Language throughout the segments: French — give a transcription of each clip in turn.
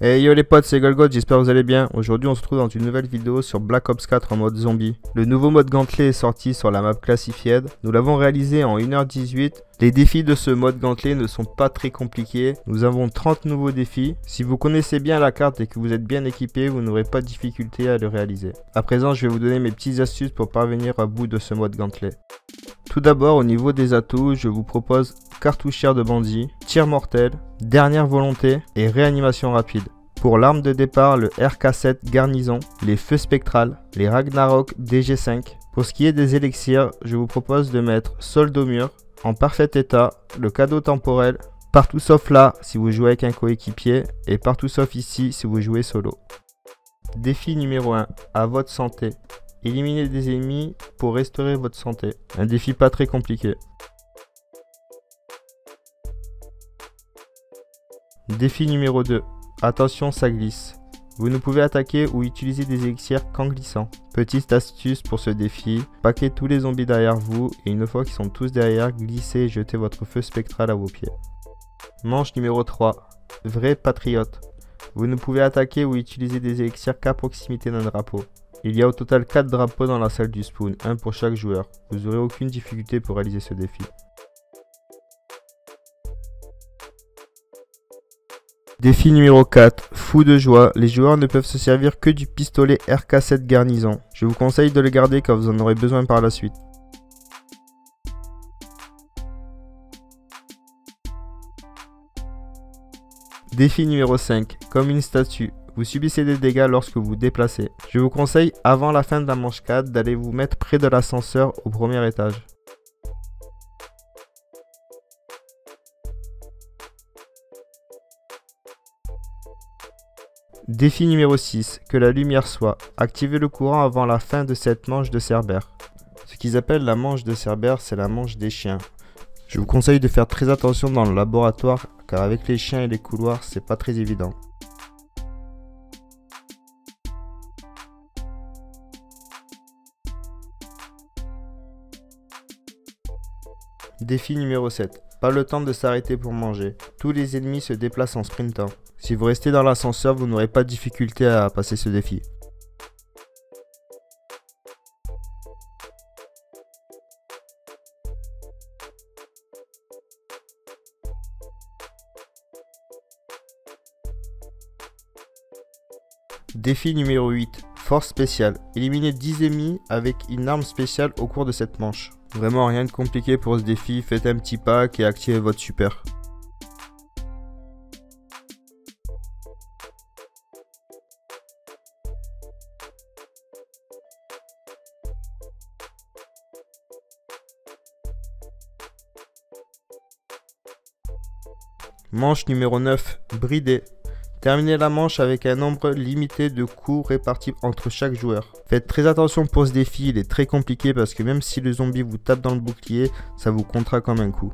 Hey yo les potes, c'est Golgot, j'espère que vous allez bien. Aujourd'hui, on se retrouve dans une nouvelle vidéo sur Black Ops 4 en mode zombie. Le nouveau mode gantelet est sorti sur la map Classified. Nous l'avons réalisé en 1h18. Les défis de ce mode gantelet ne sont pas très compliqués. Nous avons 30 nouveaux défis. Si vous connaissez bien la carte et que vous êtes bien équipé, vous n'aurez pas de difficulté à le réaliser. À présent, je vais vous donner mes petites astuces pour parvenir à bout de ce mode gantelet. Tout d'abord, au niveau des atouts, je vous propose cartouchière de bandit, tir mortel, dernière volonté et réanimation rapide. Pour l'arme de départ, le RK7 garnison, les feux spectrales, les Ragnarok DG5. Pour ce qui est des élixirs, je vous propose de mettre solde mur, en parfait état, le cadeau temporel, partout sauf là si vous jouez avec un coéquipier et partout sauf ici si vous jouez solo. Défi numéro 1, à votre santé. Éliminez des ennemis pour restaurer votre santé. Un défi pas très compliqué. Défi numéro 2. Attention, ça glisse. Vous ne pouvez attaquer ou utiliser des élixirs qu'en glissant. Petite astuce pour ce défi, paquez tous les zombies derrière vous et une fois qu'ils sont tous derrière, glissez et jetez votre feu spectral à vos pieds. Manche numéro 3. Vrai patriote. Vous ne pouvez attaquer ou utiliser des élixirs qu'à proximité d'un drapeau. Il y a au total 4 drapeaux dans la salle du spawn, un pour chaque joueur. Vous n'aurez aucune difficulté pour réaliser ce défi. Défi numéro 4, fou de joie, les joueurs ne peuvent se servir que du pistolet RK7 garnison. Je vous conseille de le garder car vous en aurez besoin par la suite. Défi numéro 5, comme une statue. Vous subissez des dégâts lorsque vous vous déplacez. Je vous conseille, avant la fin de la manche 4, d'aller vous mettre près de l'ascenseur au premier étage. Défi numéro 6, que la lumière soit. Activez le courant avant la fin de cette manche de Cerbère. Ce qu'ils appellent la manche de Cerbère, c'est la manche des chiens. Je vous conseille de faire très attention dans le laboratoire, car avec les chiens et les couloirs, c'est pas très évident. Défi numéro 7. Pas le temps de s'arrêter pour manger. Tous les ennemis se déplacent en sprintant. Si vous restez dans l'ascenseur, vous n'aurez pas de difficulté à passer ce défi. Défi numéro 8. Force spéciale. Éliminez 10 ennemis avec une arme spéciale au cours de cette manche. Vraiment rien de compliqué pour ce défi, faites un petit pack et activez votre super. Manche numéro 9, bridé. Terminez la manche avec un nombre limité de coups répartis entre chaque joueur. Faites très attention pour ce défi, il est très compliqué parce que même si le zombie vous tape dans le bouclier, ça vous comptera comme un coup.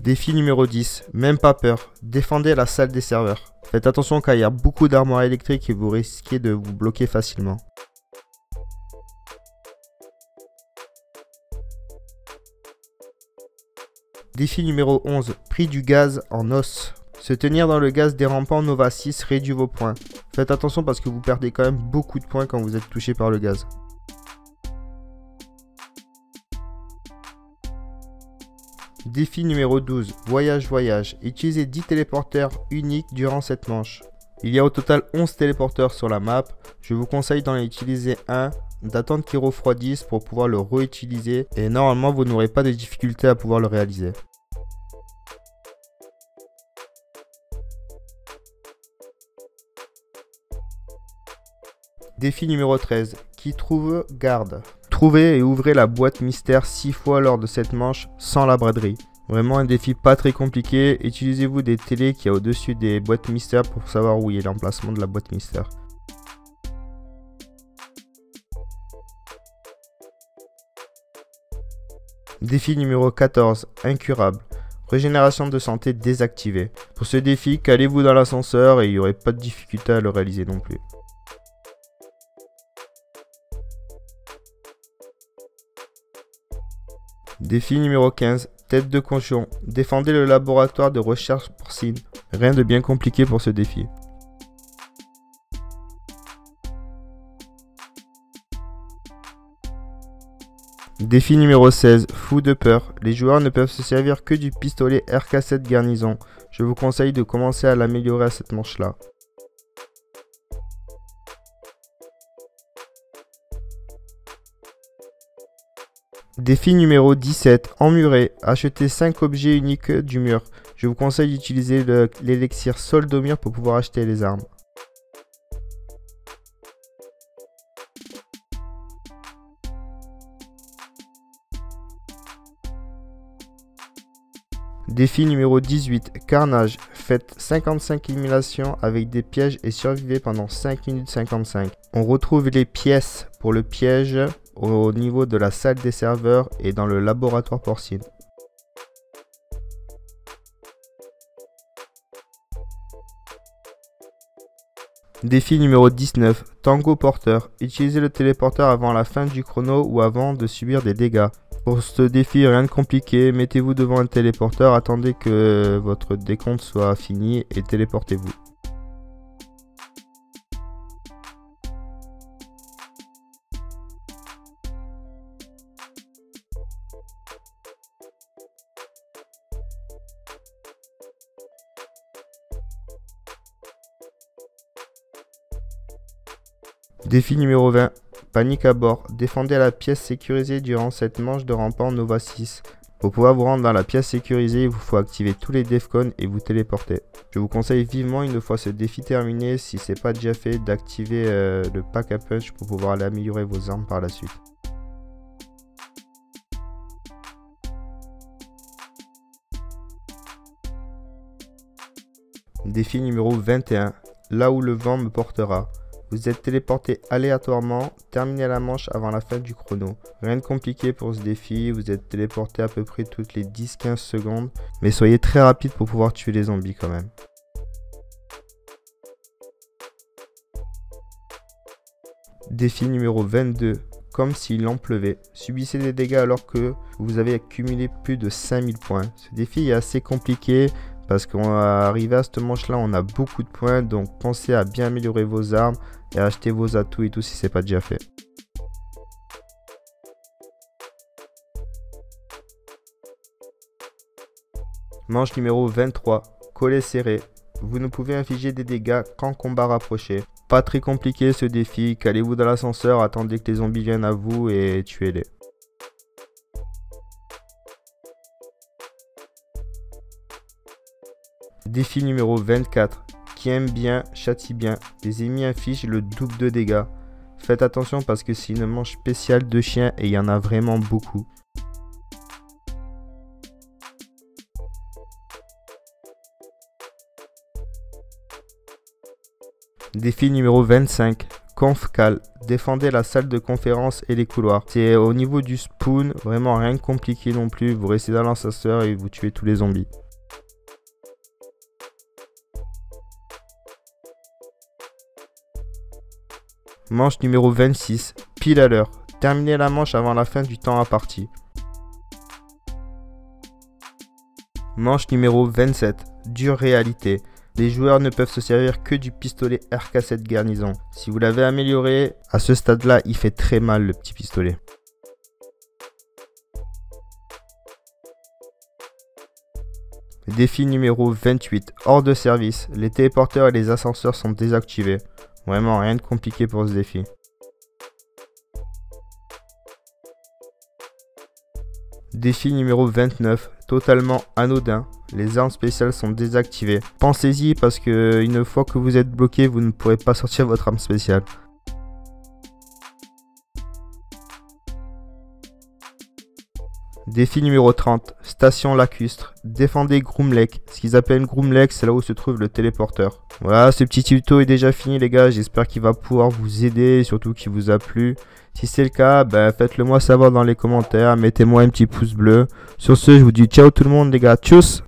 Défi numéro 10, même pas peur, défendez la salle des serveurs. Faites attention car il y a beaucoup d'armoires électriques et vous risquez de vous bloquer facilement. Défi numéro 11, prix du gaz en os. Se tenir dans le gaz dérampant Nova 6 réduit vos points. Faites attention parce que vous perdez quand même beaucoup de points quand vous êtes touché par le gaz. Défi numéro 12, voyage voyage. Utilisez 10 téléporteurs uniques durant cette manche. Il y a au total 11 téléporteurs sur la map. Je vous conseille d'en utiliser un, d'attendre qu'il refroidisse pour pouvoir le réutiliser et normalement vous n'aurez pas de difficulté à pouvoir le réaliser. Défi numéro 13, qui trouve garde. Trouvez et ouvrez la boîte mystère 6 fois lors de cette manche sans la braderie. Vraiment un défi pas très compliqué. Utilisez-vous des télés qui a au-dessus des boîtes mystères pour savoir où est l'emplacement de la boîte mystère. Défi numéro 14, incurable. Régénération de santé désactivée. Pour ce défi, calez-vous dans l'ascenseur et il n'y aurait pas de difficulté à le réaliser non plus. Défi numéro 15, tête de cochon. Défendez le laboratoire de recherche porcine. Rien de bien compliqué pour ce défi. Défi numéro 16, fou de peur. Les joueurs ne peuvent se servir que du pistolet RK7 garnison. Je vous conseille de commencer à l'améliorer à cette manche-là. Défi numéro 17, emmuré. Achetez 5 objets uniques du mur. Je vous conseille d'utiliser l'élixir Soldomir pour pouvoir acheter les armes. Défi numéro 18, Carnage. Faites 55 éliminations avec des pièges et survivez pendant 5 minutes 55. On retrouve les pièces pour le piège au niveau de la salle des serveurs et dans le laboratoire porcine. Défi numéro 19, Tango Porteur. Utilisez le téléporteur avant la fin du chrono ou avant de subir des dégâts. Pour ce défi, rien de compliqué, mettez-vous devant un téléporteur, attendez que votre décompte soit fini et téléportez-vous. Défi numéro 20. Panique à bord. Défendez la pièce sécurisée durant cette manche de rempart Nova 6. Pour pouvoir vous rendre dans la pièce sécurisée, il vous faut activer tous les defcons et vous téléporter. Je vous conseille vivement une fois ce défi terminé, si c'est pas déjà fait, d'activer euh, le pack à punch pour pouvoir aller améliorer vos armes par la suite. Défi numéro 21. Là où le vent me portera. Vous êtes téléporté aléatoirement, terminez la manche avant la fin du chrono. Rien de compliqué pour ce défi, vous êtes téléporté à peu près toutes les 10-15 secondes, mais soyez très rapide pour pouvoir tuer les zombies quand même. Défi numéro 22. Comme s'il en pleuvait. Subissez des dégâts alors que vous avez accumulé plus de 5000 points. Ce défi est assez compliqué parce qu'on va arriver à cette manche là on a beaucoup de points donc pensez à bien améliorer vos armes et acheter vos atouts et tout si c'est pas déjà fait. Manche numéro 23, collet serré. Vous ne pouvez infliger des dégâts qu'en combat rapproché. Pas très compliqué ce défi, calez-vous dans l'ascenseur, attendez que les zombies viennent à vous et tuez-les. Défi numéro 24. Qui aime bien, châtie bien. Les ennemis affichent le double de dégâts. Faites attention parce que c'est une manche spéciale de chiens et il y en a vraiment beaucoup. Défi numéro 25. Confcal. Défendez la salle de conférence et les couloirs. C'est au niveau du spoon, vraiment rien de compliqué non plus. Vous restez dans l'ascenseur et vous tuez tous les zombies. Manche numéro 26, pile à l'heure. Terminez la manche avant la fin du temps imparti. Manche numéro 27, dure réalité. Les joueurs ne peuvent se servir que du pistolet RK7 garnison. Si vous l'avez amélioré, à ce stade-là, il fait très mal le petit pistolet. Défi numéro 28, hors de service. Les téléporteurs et les ascenseurs sont désactivés. Vraiment rien de compliqué pour ce défi. Défi numéro 29, totalement anodin. Les armes spéciales sont désactivées. Pensez-y parce que une fois que vous êtes bloqué, vous ne pourrez pas sortir votre arme spéciale. Défi numéro 30, station lacustre. Défendez Groomlake. Ce qu'ils appellent Groomlake, c'est là où se trouve le téléporteur. Voilà, ce petit tuto est déjà fini les gars. J'espère qu'il va pouvoir vous aider, surtout qu'il vous a plu. Si c'est le cas, ben, faites-le moi savoir dans les commentaires, mettez-moi un petit pouce bleu. Sur ce, je vous dis ciao tout le monde les gars, tchuss